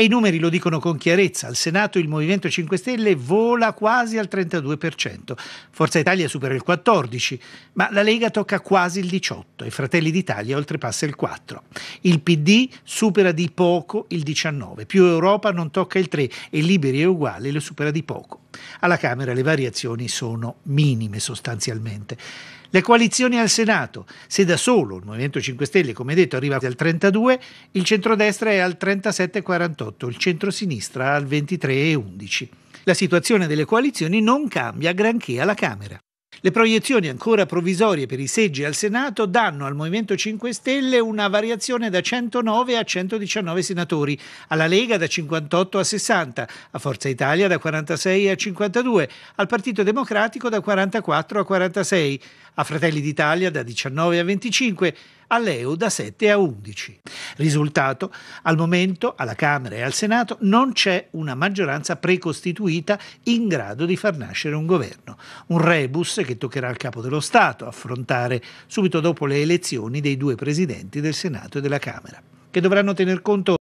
E i numeri lo dicono con chiarezza. Al Senato il Movimento 5 Stelle vola quasi al 32%. Forza Italia supera il 14%, ma la Lega tocca quasi il 18% e Fratelli d'Italia oltrepassa il 4%. Il PD supera di poco il 19%, più Europa non tocca il 3% e Liberi e Uguali lo supera di poco. Alla Camera le variazioni sono minime sostanzialmente. Le coalizioni al Senato, se da solo il Movimento 5 Stelle, come detto, arriva al 32, il centrodestra è al 37,48, il centrosinistra al 23,11. La situazione delle coalizioni non cambia granché alla Camera. Le proiezioni ancora provvisorie per i seggi al Senato danno al Movimento 5 Stelle una variazione da 109 a 119 senatori, alla Lega da 58 a 60, a Forza Italia da 46 a 52, al Partito Democratico da 44 a 46, a Fratelli d'Italia da 19 a 25, all'EU da 7 a 11. Risultato, al momento alla Camera e al Senato non c'è una maggioranza precostituita in grado di far nascere un governo, un rebus che toccherà al capo dello Stato affrontare subito dopo le elezioni dei due presidenti del Senato e della Camera, che dovranno tener conto